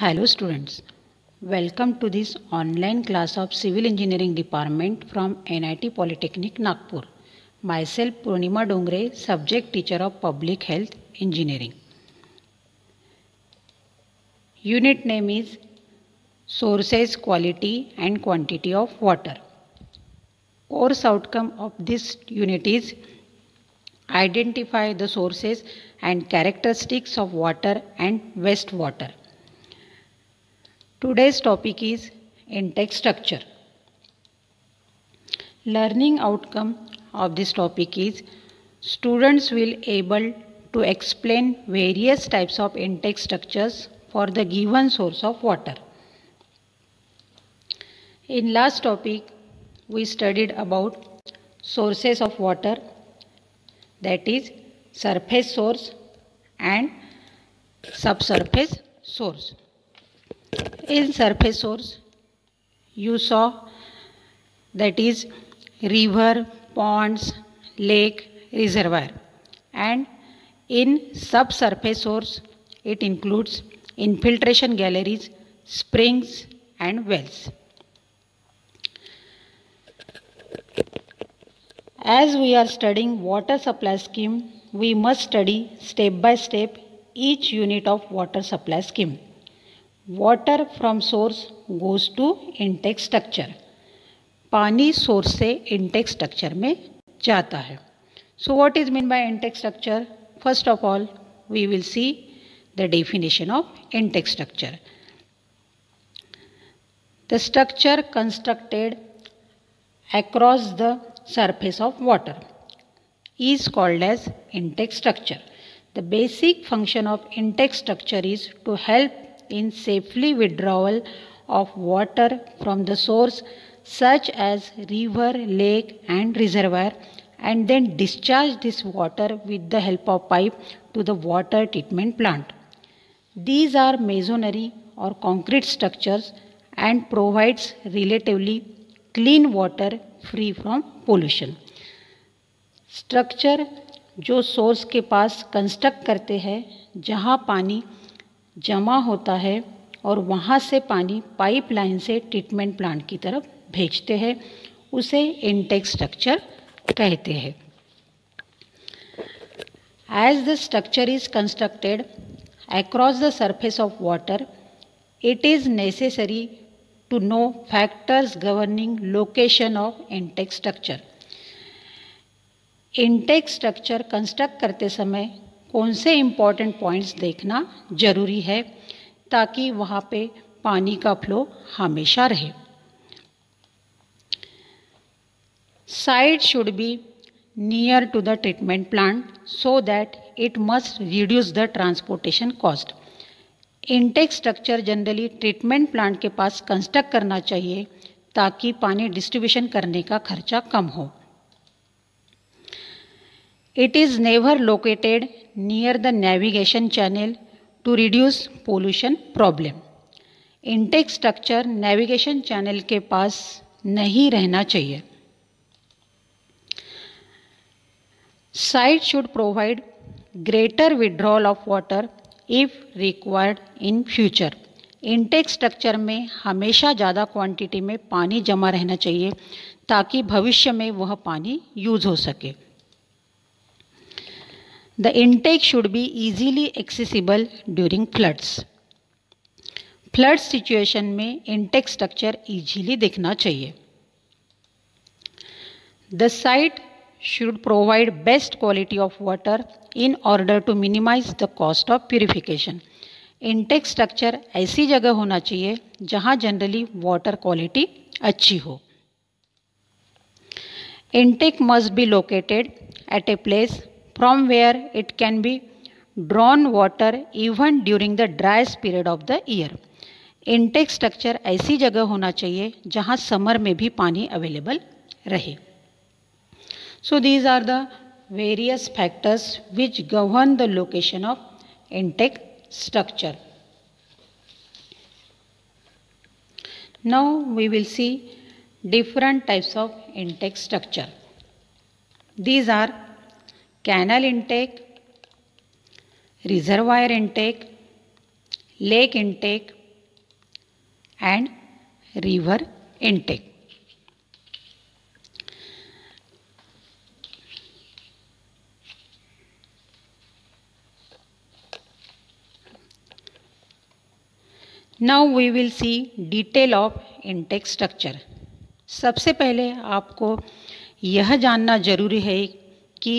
Hello students, welcome to this online class of Civil Engineering Department from NIT Polytechnic Nagpur. Myself Purnima Dongre, subject teacher of Public Health Engineering. Unit name is Sources, Quality and Quantity of Water. Course outcome of this unit is identify the sources and characteristics of water and wastewater. Today's topic is intake structure. Learning outcome of this topic is students will able to explain various types of intake structures for the given source of water. In last topic we studied about sources of water that is surface source and subsurface source. In surface source, you saw that is river, ponds, lake, reservoir. And in subsurface source, it includes infiltration galleries, springs and wells. As we are studying water supply scheme, we must study step by step each unit of water supply scheme. Water from source goes to intake structure पानी source से intake structure में जाता है। So what is mean by intake structure first of all we will see the definition of intake structure the structure constructed across the surface of water is called as intake structure. The basic function of intake structure is to help in safely withdrawal of water from the source such as river, lake and reservoir and then discharge this water with the help of pipe to the water treatment plant. These are masonry or concrete structures and provides relatively clean water free from pollution. Structure जो source के पास construct करते हैं जहाँ पानी जमा होता है और वहाँ से पानी पाइपलाइन से ट्रीटमेंट प्लांट की तरफ़ भेजते हैं, उसे इनटेक स्ट्रक्चर कहते हैं। As the structure is constructed across the surface of water it is necessary to know factors governing location of intake structure intake structure construct करते समय कौन से इंपॉर्टेंट पॉइंट्स देखना ज़रूरी है ताकि वहाँ पे पानी का फ्लो हमेशा रहे। Site should be near to the treatment plant so that it must reduce the transportation cost intake structure generally treatment plant के पास कंस्ट्रक्ट करना चाहिए ताकि पानी डिस्ट्रीब्यूशन करने का खर्चा कम हो। It is never located near the navigation channel to reduce pollution problem. Intake structure navigation channel के पास नहीं रहना चाहिए। Site should provide greater withdrawal of water if required in future intake structure में हमेशा ज़्यादा क्वांटिटी में पानी जमा रहना चाहिए ताकि भविष्य में वह पानी यूज़ हो सके। The intake should be easily accessible during floods. Flood situation में इंटेक स्ट्रक्चर इजीली दिखना चाहिए. The site should provide best quality of water in order to minimise the cost of purification intake structure ऐसी जगह होना चाहिए जहाँ generally water quality अच्छी हो. Intake must be located at a place from where it can be drawn water even during the driest period of the year. Intake structure ऐसी जगह होना चाहिए जहाँ समर में भी पानी अवेलेबल रहे so these are the various factors which govern the location of intake structure now we will see different types of intake structure these are canal intake reservoir intake lake intake and river intake now we will see detail of intake structure सबसे पहले आपको यह जानना ज़रूरी है कि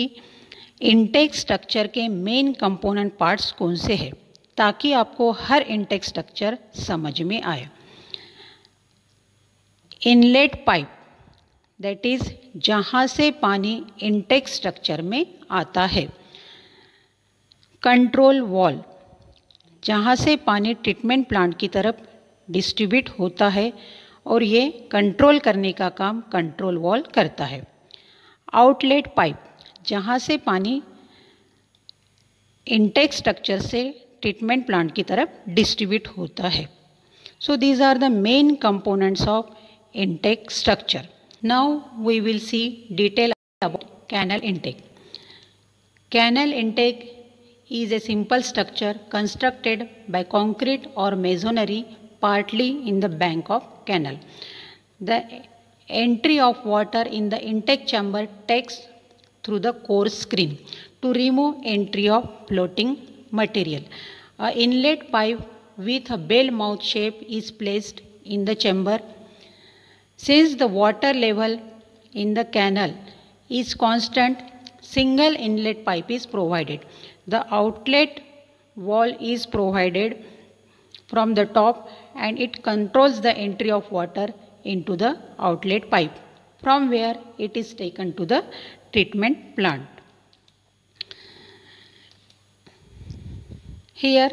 intake structure के main component parts कौन से हैं, ताकि आपको हर इंटेक स्ट्रक्चर समझ में आए। इनलेट पाइप दैट इज़ जहाँ से पानी इंटेक स्ट्रक्चर में आता है। कंट्रोल वॉल जहाँ से पानी ट्रीटमेंट प्लांट की तरफ़ डिस्ट्रीब्यूट होता है और ये कंट्रोल करने का काम कंट्रोल वॉल करता है। आउटलेट पाइप जहाँ से पानी इंटेक स्ट्रक्चर से ट्रीटमेंट प्लांट की तरफ़ डिस्ट्रीब्यूट होता है। So these are the main components of intake structure now we will see detail about canal intake canal intake is a simple structure constructed by concrete और masonry partly in the bank of canal the entry of water in the intake chamber takes through the core screen to remove entry of floating material. A inlet pipe with a bell mouth shape is placed in the chamber. Since the water level in the canal is constant, single inlet pipe is provided. The outlet wall is provided from the top and it controls the entry of water into the outlet pipe from where it is taken to the treatment plant. Here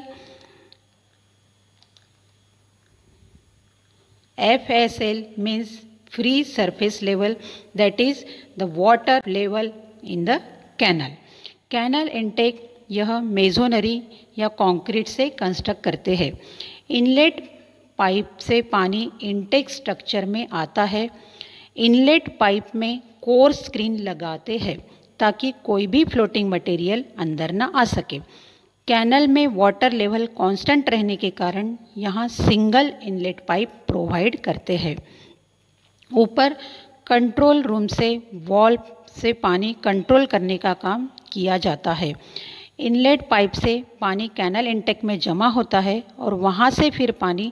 FSL means free surface level that is the water level in the canal. Canal intake यह मेजोनरी या concrete से construct करते हैं inlet pipe से पानी intake structure में आता है इनलेट पाइप में कोर स्क्रीन लगाते हैं ताकि कोई भी फ्लोटिंग मटेरियल अंदर ना आ सके। कैनल में वाटर लेवल कांस्टेंट रहने के कारण यहाँ सिंगल इनलेट पाइप प्रोवाइड करते हैं। ऊपर कंट्रोल रूम से वॉल से पानी कंट्रोल करने का काम किया जाता है। इनलेट पाइप से पानी कैनल इंटेक में जमा होता है और वहाँ से फिर पानी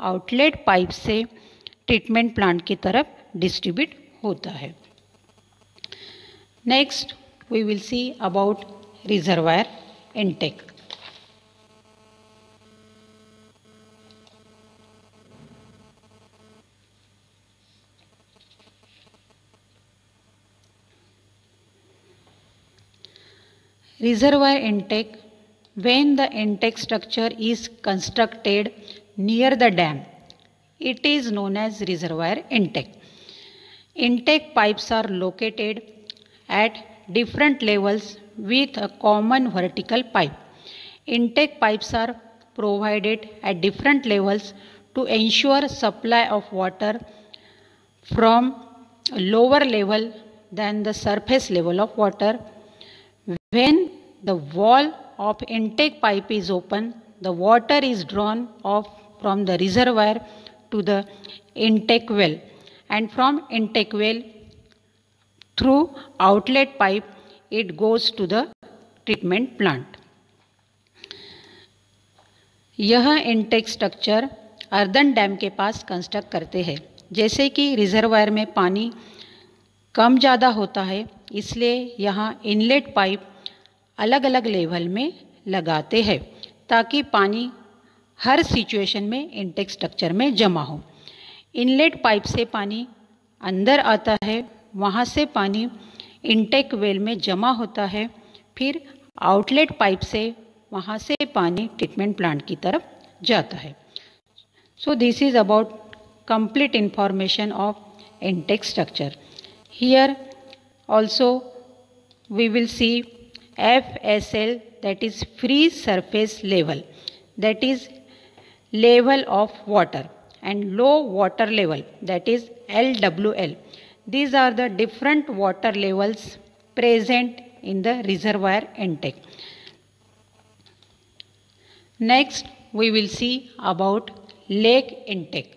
आउटलेट पाइप से ट्रीटमेंट प्लांट की तरफ़ डिस्ट्रीब्यूट होता है। Next, we will see about reservoir intake. Reservoir intake when the intake structure is constructed near the dam it is known as reservoir intake intake pipes are located at different levels with a common vertical pipe. Intake pipes are provided at different levels to ensure supply of water from lower level than the surface level of water when the wall of intake pipe is open, the water is drawn off from the reservoir to the intake well and from intake well through outlet pipe, it goes to the treatment plant. यह intake structure earthen dam के पास construct करते हैं जैसे कि reservoir में पानी कम ज़्यादा होता है, इसलिए यहाँ इनलेट पाइप अलग अलग लेवल में लगाते हैं, ताकि पानी हर सिचुएशन में इंटेक स्ट्रक्चर में जमा हो इनलेट पाइप से पानी अंदर आता है वहाँ से पानी इंटेक वेल में जमा होता है। फिर आउटलेट पाइप से वहाँ से पानी ट्रीटमेंट प्लांट की तरफ़ जाता है। So this is about complete information of intake structure here also we will see FSL that is free surface level, that is level of water, and low water level, that is LWL. These are the different water levels present in the reservoir intake. Next we will see about lake intake.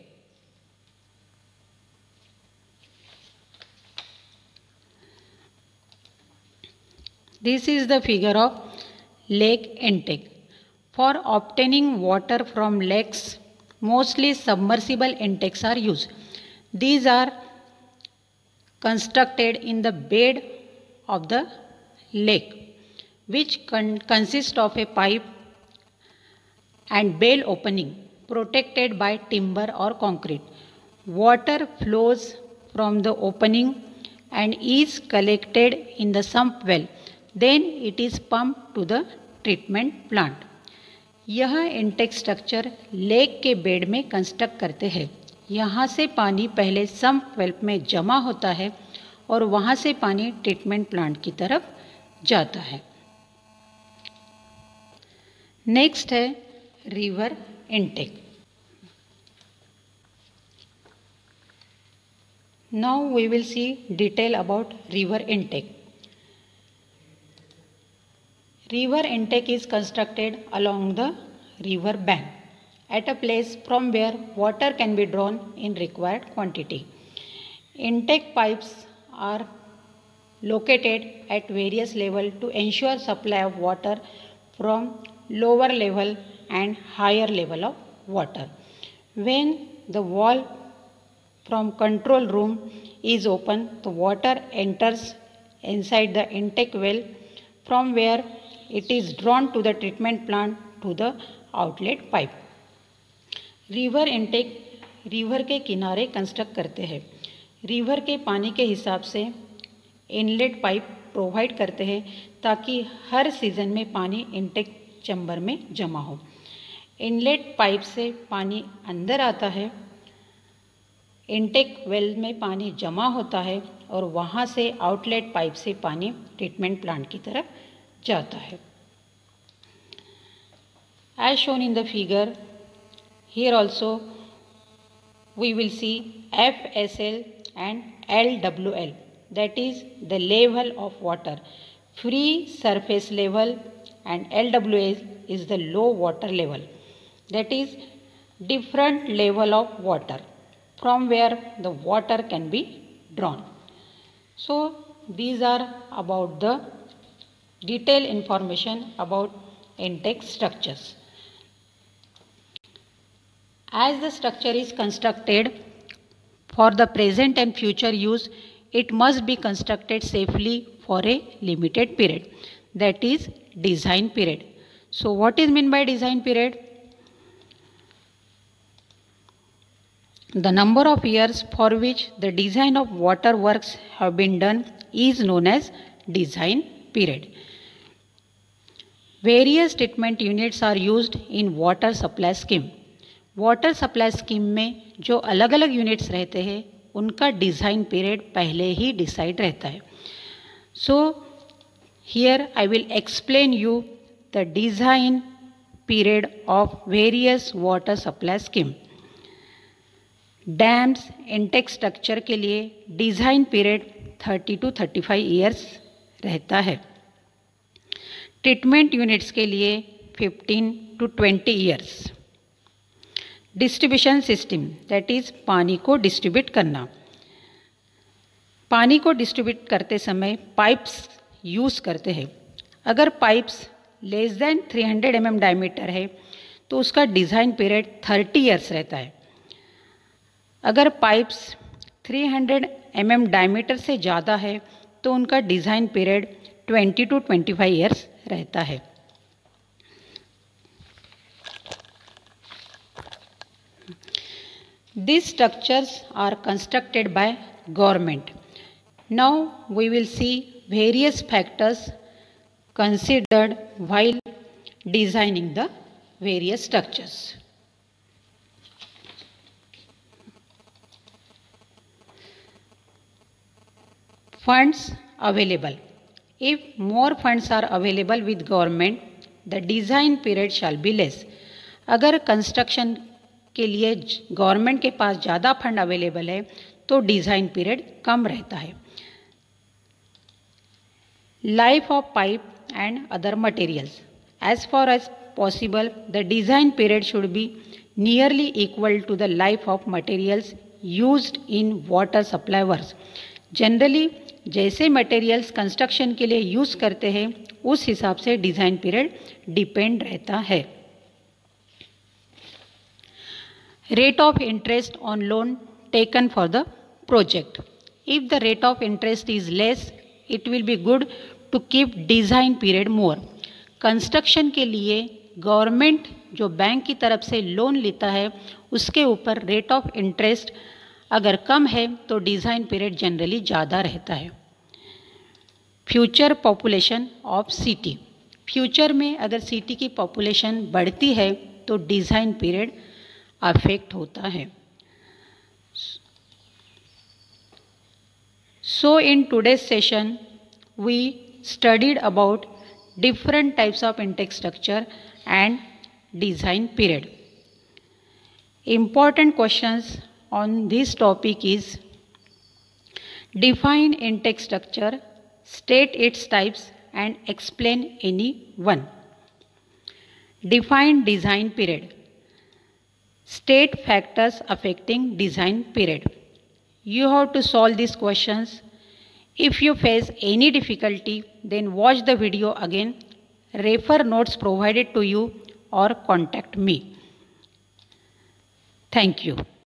This is the figure of lake intake. For obtaining water from lakes, mostly submersible intakes are used. These are constructed in the bed of the lake, which con- consists of a pipe and bale opening protected by timber or concrete. Water flows from the opening and is collected in the sump well. Then it is pumped to the treatment plant. यह intake structure lake के bed में construct करते हैं यहाँ से पानी पहले सम वेल्प में जमा होता है और वहाँ से पानी ट्रीटमेंट प्लांट की तरफ़ जाता है। नेक्स्ट है river intake now we will see detail about river intake river intake is constructed along the river bank at a place from where water can be drawn in required quantity. Intake pipes are located at various level to ensure supply of water from lower level and higher level of water. When the wall from control room is open, the water enters inside the intake well from where it is drawn to the treatment plant to the outlet pipe. River intake river के किनारे construct करते हैं। River के पानी के हिसाब से inlet pipe provide करते हैं ताकि हर सीज़न में पानी इंटेक चैम्बर में जमा हो। इनलेट पाइप से पानी अंदर आता है इनटेक वेल में पानी जमा होता है और वहाँ से आउटलेट पाइप से पानी ट्रीटमेंट प्लांट की तरफ़ जाता है। As shown in the figure Here also we will see FSL and LWL that is the level of water free surface level and LWL is the low water level that is different level of water from where the water can be drawn. So these are about the detailed information about intake structures. As the structure is constructed for the present and future use, it must be constructed safely for a limited period. That is design period. So what is meant by design period? The number of years for which the design of water works have been done is known as design period. Various treatment units are used in water supply scheme. Water supply scheme में जो अलग अलग units रहते हैं, उनका design period पहले ही decide रहता है। So here I will explain you the design period of various water supply scheme dams intake structure के लिए डिज़ाइन पीरियड 30 टू 35 इयर्स रहता है। ट्रीटमेंट यूनिट्स के लिए 15 to 20 years distribution system that is पानी को डिस्ट्रीब्यूट करना। पानी को डिस्ट्रीब्यूट करते समय पाइप्स यूज़ करते हैं। अगर pipes less than 300 hundred mm diameter है तो उसका डिज़ाइन पीरियड 30 इयर्स रहता है। अगर पाइप्स 300 हंड्रेड mm डायमीटर से ज़्यादा है तो उनका डिज़ाइन पीरियड 20 टू 25 ईयर्स रहता है। These structures are constructed by government. Now we will see various factors considered while designing the various structures. funds available. If more funds are available with government, the design period shall be less. अगर construction के लिए government के पास ज़्यादा fund available है तो design period कम रहता है। Life of pipe and other materials as far as possible the design period should be nearly equal to the life of materials used in water supply works. Generally, जैसे materials construction के लिए use करते हैं उस हिसाब से design period depend रहता है। Rate of interest on loan taken for the project if the rate of interest is less it will be good to keep design period more construction के लिए गवर्नमेंट जो बैंक की तरफ़ से loan लेता है, उसके ऊपर रेट ऑफ़ इंटरेस्ट अगर कम है तो डिज़ाइन पीरियड जनरली ज़्यादा रहता है। Future population of city future में अगर सिटी की पॉपुलेशन बढ़ती है तो डिज़ाइन पीरियड अफेक्ट होता है। So in today session we studied about different types of intake structure and design period important question on this topic is define intake structure state its types and explain any one define design period State factors affecting design period. You have to solve these questions if you face any difficulty, then watch the video again, refer notes provided to you or contact me. Thank you.